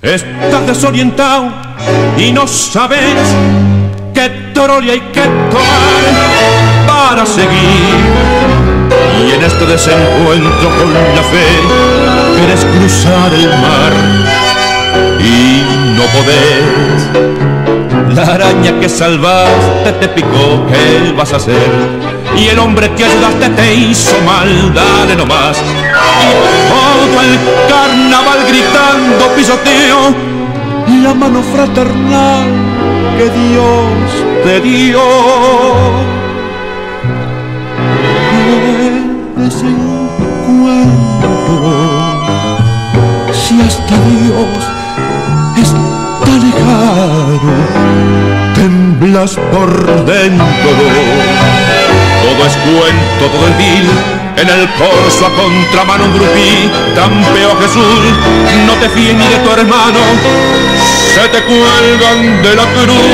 Estás desorientado y no sabes qué trolia hay que tomar para seguir. Y en este desencuentro con la fe quieres cruzar el mar y no podés. La araña que salvaste te picó, ¿qué vas a hacer? Y el hombre que ayudaste te hizo mal, dale nomás. Y todo el carnaval gritando pisoteo la mano fraternal que Dios te dio. Desencuentro, si hasta Dios está lejano, temblas por dentro. Cuento, todo vil en el corso a contramano un grupí, trampeo Jesús, no te fíes ni de tu hermano, se te cuelgan de la cruz.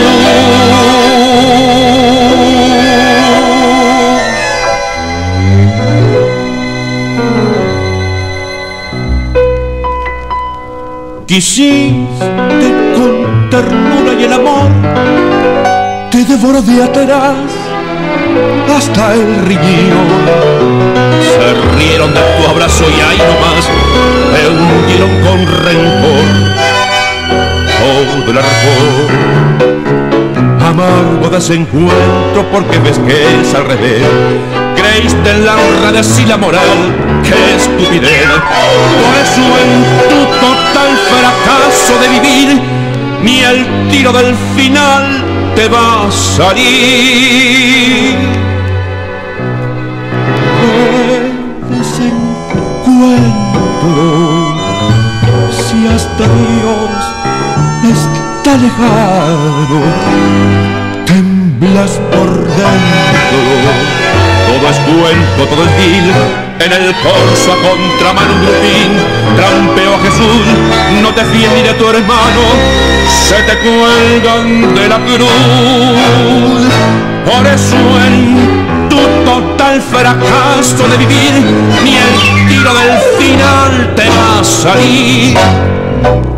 Quisiste con ternura y el amor, te devoró de atrás el riñón. Se rieron de tu abrazo y ahí nomás te hundieron con rencor todo el arco amargo desencuentro porque ves que es al revés. Creíste en la honradez y la moral qué estupidez. Por eso en tu total fracaso de vivir ni el tiro del final te va a salir si hasta Dios está lejano, temblas por dentro. Todo es cuento, todo es vil, en el corso a contramano un grupín, trampeo a Jesús, no te fíes ni de tu hermano, se te cuelgan de la cruz. Por eso en tu total fracaso de vivir, ni el París.